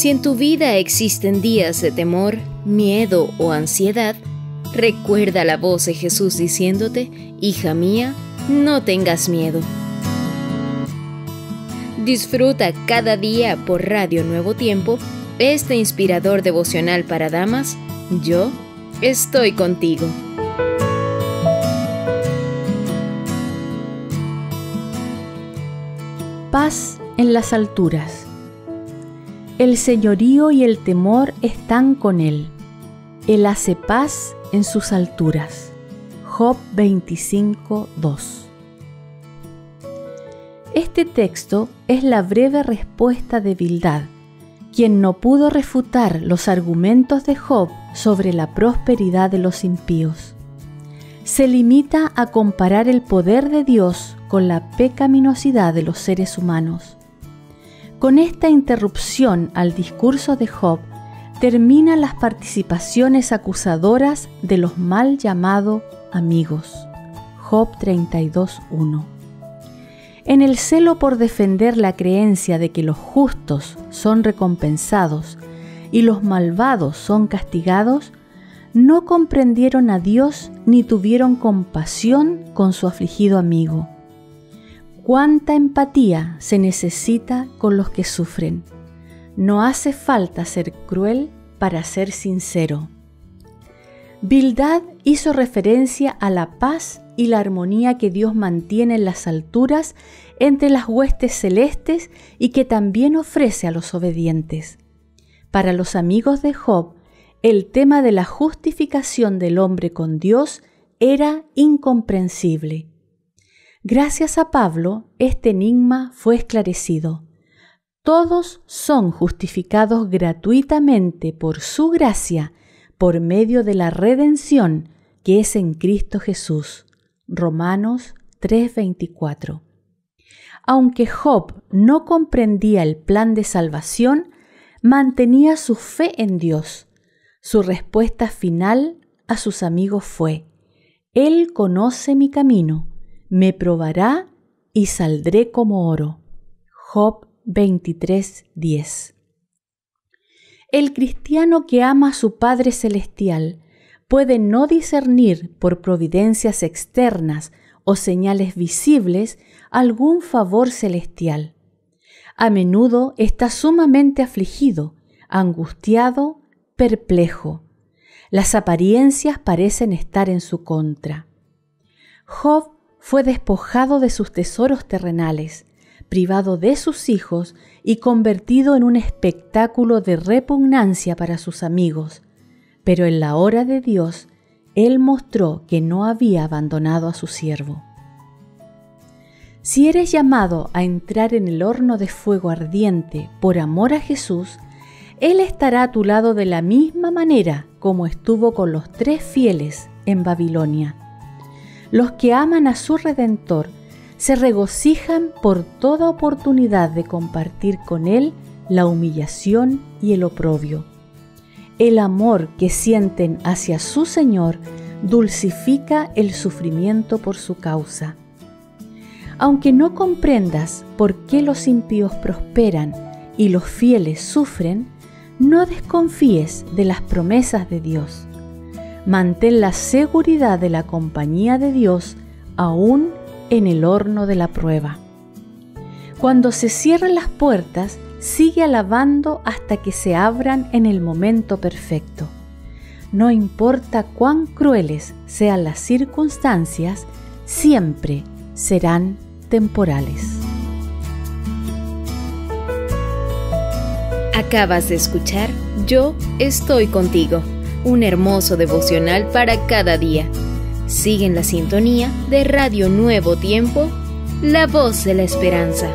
Si en tu vida existen días de temor, miedo o ansiedad, recuerda la voz de Jesús diciéndote, hija mía, no tengas miedo. Disfruta cada día por Radio Nuevo Tiempo este inspirador devocional para damas. Yo estoy contigo. Paz en las alturas. El señorío y el temor están con él. Él hace paz en sus alturas. Job 25, 2. Este texto es la breve respuesta de Bildad, quien no pudo refutar los argumentos de Job sobre la prosperidad de los impíos. Se limita a comparar el poder de Dios con la pecaminosidad de los seres humanos. Con esta interrupción al discurso de Job, terminan las participaciones acusadoras de los mal llamados amigos. Job 32.1 en el celo por defender la creencia de que los justos son recompensados y los malvados son castigados, no comprendieron a Dios ni tuvieron compasión con su afligido amigo. Cuánta empatía se necesita con los que sufren. No hace falta ser cruel para ser sincero. Bildad hizo referencia a la paz y la armonía que Dios mantiene en las alturas entre las huestes celestes y que también ofrece a los obedientes. Para los amigos de Job, el tema de la justificación del hombre con Dios era incomprensible. Gracias a Pablo, este enigma fue esclarecido. Todos son justificados gratuitamente por su gracia, por medio de la redención que es en Cristo Jesús. Romanos 3:24. Aunque Job no comprendía el plan de salvación, mantenía su fe en Dios. Su respuesta final a sus amigos fue, Él conoce mi camino, me probará y saldré como oro. Job 23:10. El cristiano que ama a su Padre Celestial puede no discernir por providencias externas o señales visibles algún favor celestial. A menudo está sumamente afligido, angustiado, perplejo. Las apariencias parecen estar en su contra. Job fue despojado de sus tesoros terrenales, privado de sus hijos y convertido en un espectáculo de repugnancia para sus amigos, pero en la hora de Dios, Él mostró que no había abandonado a su siervo. Si eres llamado a entrar en el horno de fuego ardiente por amor a Jesús, Él estará a tu lado de la misma manera como estuvo con los tres fieles en Babilonia. Los que aman a su Redentor se regocijan por toda oportunidad de compartir con Él la humillación y el oprobio el amor que sienten hacia su Señor dulcifica el sufrimiento por su causa. Aunque no comprendas por qué los impíos prosperan y los fieles sufren, no desconfíes de las promesas de Dios. Mantén la seguridad de la compañía de Dios aún en el horno de la prueba. Cuando se cierren las puertas, sigue alabando hasta que se abran en el momento perfecto. No importa cuán crueles sean las circunstancias, siempre serán temporales. Acabas de escuchar Yo estoy contigo, un hermoso devocional para cada día. Sigue en la sintonía de Radio Nuevo Tiempo, la voz de la esperanza.